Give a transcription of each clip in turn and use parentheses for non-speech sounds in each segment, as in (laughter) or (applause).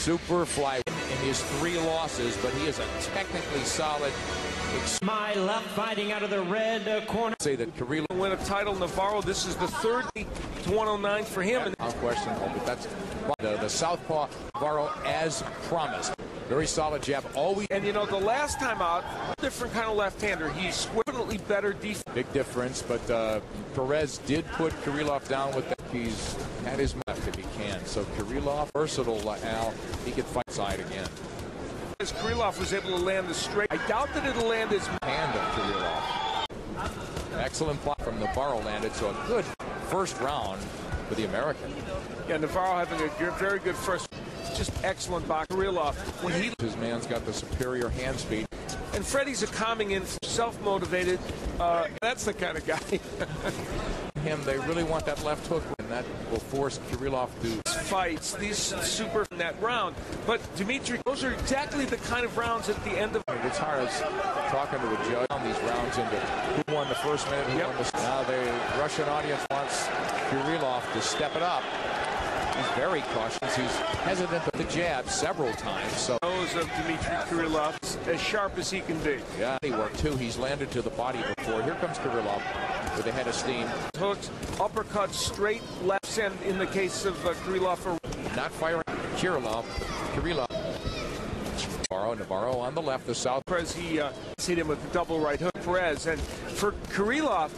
super fly in his three losses, but he is a technically solid. My left fighting out of the red uh, corner. Say that Carrillo Win a title, Navarro. This is the third to 109 for him. And unquestionable, but that's the, the southpaw Navarro as promised. Very solid jab, always And you know, the last time out, different kind of left-hander. He's definitely better defense. big difference. But uh, Perez did put Kirillov down with that. He's had his left if he can. So Kirillov, versatile Al, he could fight side again. As Krylov was able to land the straight, I doubt that it'll land as Hand of Kirillov. Excellent block from Navarro landed, so a good first round for the American. yeah, Navarro having a very good first. Just excellent box. Krylov when he His man's got the superior hand speed. and Freddie's a calming in, self-motivated. Uh, that's the kind of guy. (laughs) Him, they really want that left hook, and that will force Kirillov to fights, these super in that round. But Dimitri, those are exactly the kind of rounds at the end of. It's hard as talking to a judge on these rounds into who won the first minute, who Yep. won the. Now the Russian audience wants Kirillov to step it up. He's very cautious. He's hesitant with the jab several times. So Nose of Dimitri Krylov, as sharp as he can be. yeah, he worked too. He's landed to the body before. Here comes Kirillov with a head of steam. Hooks, uppercuts, straight lefts, and in the case of uh, Krylov, a Not firing. Kirillov. Kirillov. Navarro. Navarro on the left. The south. Perez, he uh, hit him with a double right hook. Perez, and for Krylov,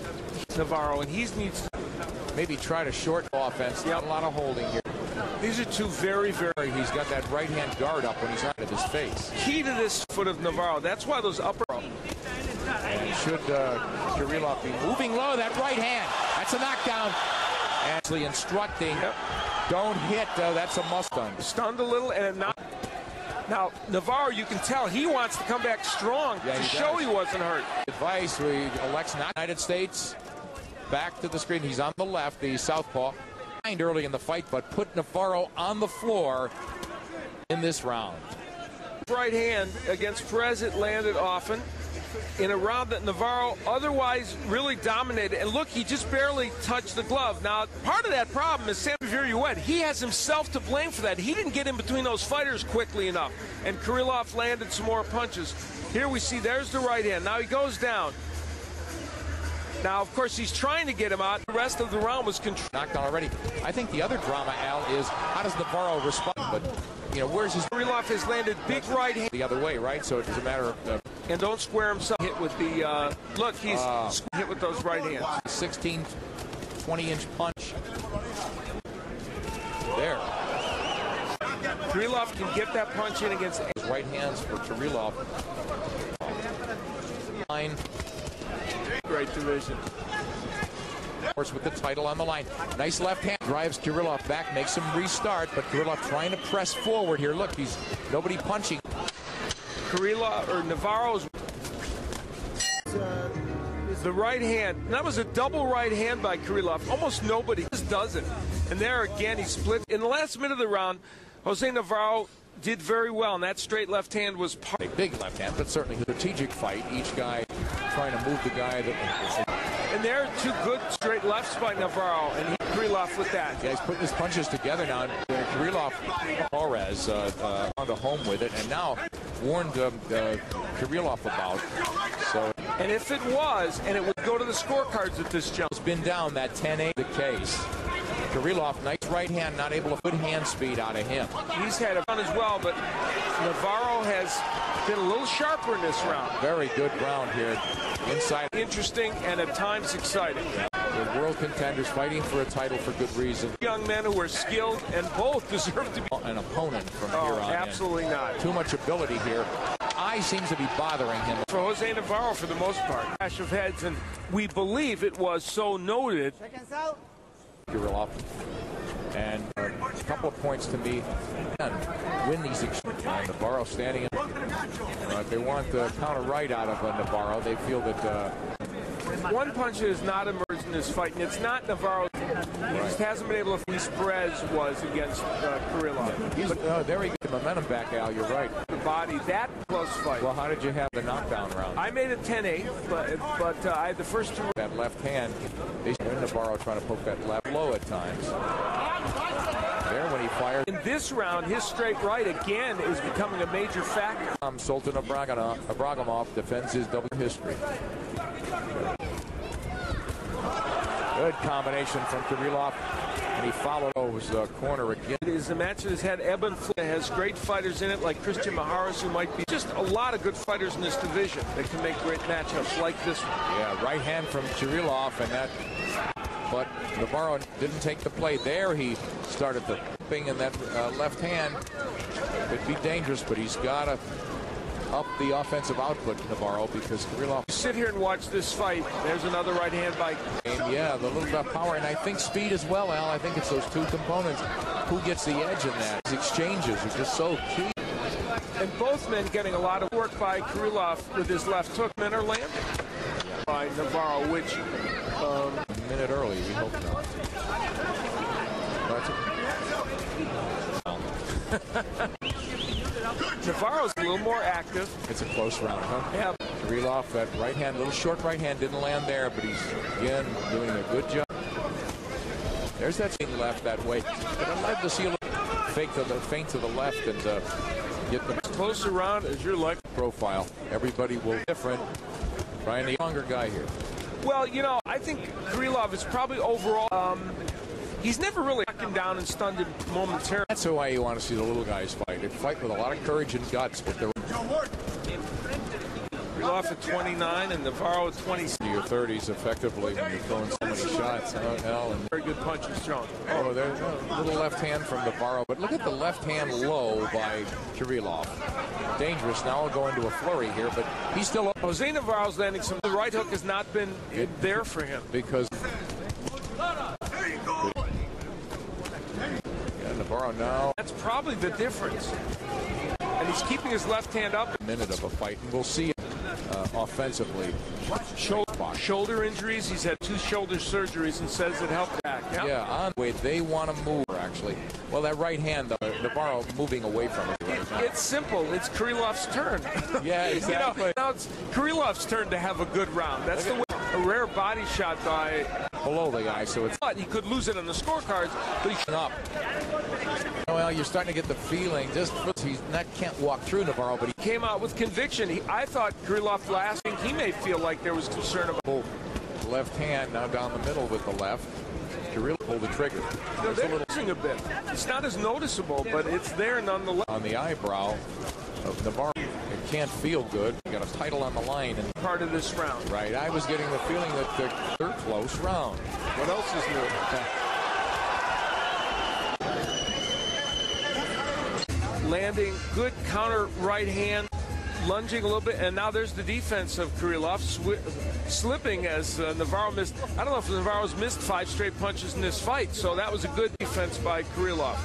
Navarro, and he needs. to Maybe try to short offense. Not a lot of holding here. These are two very, very He's got that right hand guard up when he's out of his face. key to this foot of Navarro. That's why those upper. And should uh, Kirillov be moving low, that right hand, that's a knockdown. Actually instructing, Yep. don't hit, uh, that's a Mustang. stunned a little and not. Now Navarro, you can tell he wants to come back strong Yeah, to he show does. he wasn't hurt. Advice, we elects not United States. Back to the screen, he's on the left, the southpaw. Behind early in the fight, but put Navarro on the floor in this round. Right hand against Perez, it landed often in a round that Navarro otherwise really dominated. And look, he just barely touched the glove. Now, part of that problem is Sam Viruet. He has himself to blame for that. He didn't get in between those fighters quickly enough. And Kirillov landed some more punches. Here we see there's the right hand. Now he goes down. Now, of course, he's trying to get him out. The rest of the round was controlled. Knocked down already. I think the other drama, Al, is how does Navarro respond? But, you know, where's his Kirillov has landed big right hand. the other way, right? So it's a matter of uh, And don't square himself. Hit with the, uh, look, he's hit with those right hands. 16, 20 inch punch. There. Krylov can get that punch in against His right hands for Kirillov. Line, great division. of course, with the title on the line. Nice left hand. Drives Kirillov back, makes him restart, but Kirillov trying to press forward here. Look, he's nobody punching. Kirillov or Navarro's the right hand. That was a double right hand by Kirillov. Almost nobody just does it. And there again, he split. In the last minute of the round, Jose Navarro did very well, and that straight left hand was part. A big left hand, but certainly a strategic fight. Each guy trying to move the guy that. And there are two good straight lefts by Navarro, and he Krylov with that. Yeah, he's putting his punches together now. And Kirillov, Torres uh, uh, on the home with it, and now warned um, uh, Kirillov about. So And if it was, and it would go to the scorecards at this jump. it's been down that 10-8 the case. Kirillov, nice right hand, not able to put hand speed out of him. He's had a run as well, but Navarro has been a little sharper in this round. Very good round here. Inside Interesting and at times exciting. The world contenders fighting for a title for good reason. Young men who are skilled and both deserve to be. An opponent from Oh, here on in. absolutely not. Too much ability here. Eye seems to be bothering him. For Jose Navarro, for the most part, clash of heads, and we believe it was so noted. Kirillov. And uh, a couple of points to me. And win these. ex- Uh, Navarro standing in. Uh, they want the counter right out of uh, Navarro. They feel that uh, One punch that has not emerged in this fight, and it's not Navarro. He just hasn't been able to fleece Perez was against uh, Kirillov. he's uh, there. He got the momentum back, Al. You're right. The body, that close fight. Well, how did you have the knockdown round? I made it 10-8, but but uh, I had the first two. that left hand. They Navarro trying to poke that left low at times. There when he fired. In this round, his straight right again is becoming a major factor. Um, Sultan Abraganov, Abragamov defends his double history. Good combination from Kirillov. And he followed his uh, corner again. It is a match that has had ebb and flow. It has great fighters in it, like Cristian Mijares, who might be just a lot of good fighters in this division that can make great matchups like this one. Yeah, right hand from Kirillov, and that. But Navarro didn't take the play there. He started the thing in that uh, left hand. Could be dangerous, but he's got to up the offensive output, Navarro, because Kirillov. Sit here and watch this fight. There's another right hand by And yeah, the little bit of power, and I think speed as well, Al. I think it's those two components. Who gets the edge in that? These exchanges are just so key. And both men getting a lot of work by Krylov with his left hook. Men are landing by Navarro, which um, A minute early, we hope not. That's (laughs) Navarro's a little more active. It's a close round, huh? Yeah, Kirillov, that right hand, little short right hand, didn't land there, but he's again doing a good job. There's that thing left that way. But I'd like to see a fake to the feint to the left and uh, get the close around as you're like. profile. Everybody will different. Trying the younger guy here. Well, you know, I think Krylov is probably overall. Um, he's never really knocked down and stunned him momentarily. That's the way you want to see the little guys fight. They fight with a lot of courage and guts, but they're Krylov at 29 and Navarro at 26. in your 30s effectively when you're throwing so many shots. Oh, hell, and Very good punches, John. Oh, there's a little left hand from Navarro, but look at the left hand low by Kirillov. Dangerous. Now we'll go into a flurry here, but he's still up Jose Navarro's landing some. The right hook has not been there for him. because. Now That's probably the difference. And he's keeping his left hand up. a minute of a fight, and we'll see uh, offensively. Shoulder, shoulder injuries. He's had two shoulder surgeries and says it helped back. Yeah. Yeah, on way they want to move actually. Well, that right hand, though, Navarro moving away from it right now. It's simple. It's Krylov's turn. (laughs) Yeah, (laughs) You know, now it's Krylov's turn to have a good round. That's the way. A rare body shot by. Below the guy, so it's But He could lose it on the scorecards, but he's up. Well, you're starting to get the feeling just he's not can't walk through Navarro, but he came out with conviction. He, I thought Krylov last week, he may feel like there was concern about. left hand now down the middle with the left. to really pull the trigger. You know, There's a they're little losing a bit. It's not as noticeable, but it's there nonetheless. on the eyebrow of Navarro. It can't feel good. Got a title on the line, and Part of this round. right, I was getting the feeling that the third close round. What else is new? (laughs) Landing good counter right hand, lunging a little bit, and now there's the defense of Krylov swi- slipping as uh, Navarro missed. I don't know if Navarro's missed five straight punches in this fight, so that was a good defense by Krylov.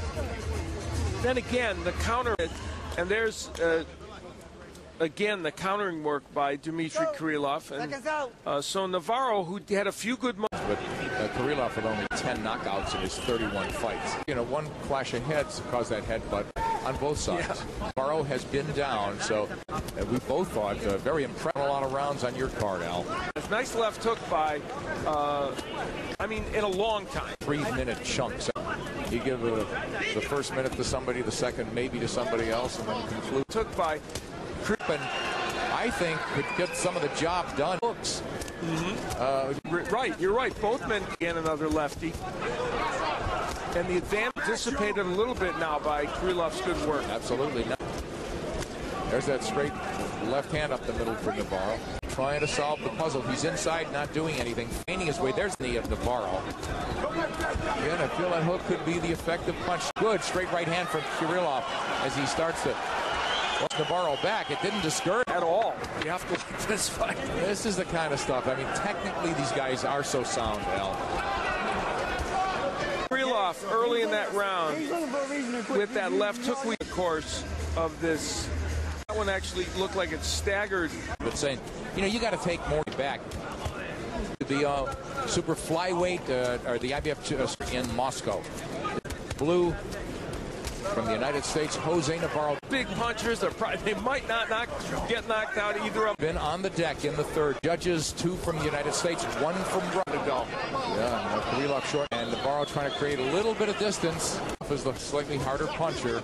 Then again, the counter, and there's uh, again the countering work by Dmitry Krylov, and uh, so Navarro, who had a few good. moments. But uh, Kirillov with only 10 knockouts in his 31 fights. You know, one clash of heads caused that headbutt on both sides. Navarro has been down, so we both thought uh, very impressive. A lot of rounds on your card, Al. Nice left hook by, uh, I mean, in a long time. Three-minute chunks. You give uh, the first minute to somebody, the second maybe to somebody else, and then conclude. Took by, Crippen, I think, could get some of the job done. Hooks. Uh, right, you're right. Both men again another lefty. And the advantage dissipated a little bit now by Krylov's good work. Absolutely not. There's that straight left hand up the middle for Navarro. Trying to solve the puzzle. He's inside, not doing anything. Feigning his way. There's the knee of Navarro. Again, I feel that hook could be the effective punch. Good straight right hand from Kirillov as he starts to watch Navarro back. It didn't discourage At all. You have to like this fight. This is the kind of stuff. I mean, technically, these guys are so sound, Al. Early in that round with that left hook, we, of course, of this. That one actually looked like it staggered. But saying, you know, you got to take more back. The uh, super flyweight uh, or the IBF in Moscow. Blue from the United States, Jose Navarro, Big punchers. They're probably, they might not knock, get knocked out either of them. been on the deck in the third. Judges, two from the United States, one from. Go. Yeah, Kirillov short and Navarro trying to create a little bit of distance. is the slightly harder puncher.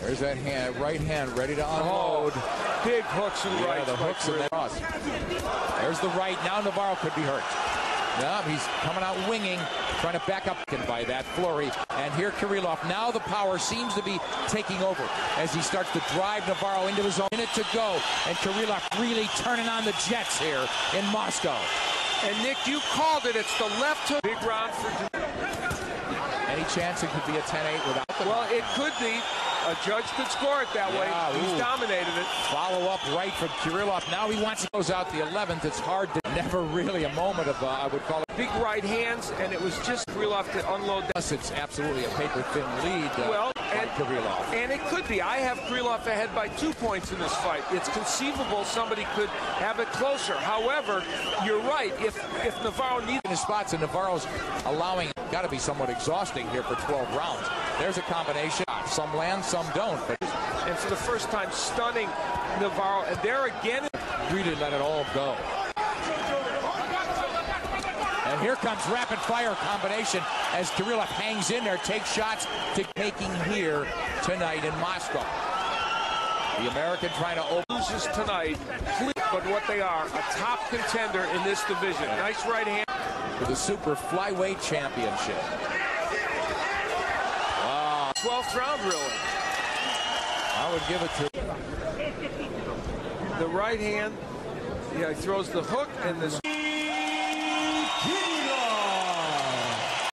There's that hand, right hand ready to oh, unload. Big hooks and Yeah, rights. the hooks and the cross. There's the right. Now Navarro could be hurt. Yeah, he's coming out winging, trying to back up by that flurry. And here Kirillov. Now the power seems to be taking over as he starts to drive Navarro into his own. Minute to go. And Kirillov really turning on the Jets here in Moscow. And Nick, you called it. It's the left hook. Big round for. Any chance it could be a 10-8 without the Well, it could be. A judge could score it that Yeah, way. He's ooh. dominated it. follow up right from Kirillov. Now he wants to close out the 11th. It's hard to never really a moment of, uh, I would call it. Big right hands, and it was just Krylov to unload that. Plus, it's absolutely a paper thin lead. Uh, Well, and, Kirillov. and it could be. I have Krylov ahead by two points in this fight. It's conceivable somebody could have it closer. However, you're right. If if Navarro needs his spots, and Navarro's allowing got to be somewhat exhausting here for 12 rounds. There's a combination. Some land, some don't. But and for the first time stunning Navarro. And there again, really let it all go. And here comes rapid fire combination as Kirillov hangs in there, takes shots to taking here tonight in Moscow. The American trying to open. loses tonight, but what they are, a top contender in this division. Nice right hand. for the super flyweight championship. 12th round, really. I would give it to The right hand, yeah, he throws the hook and this.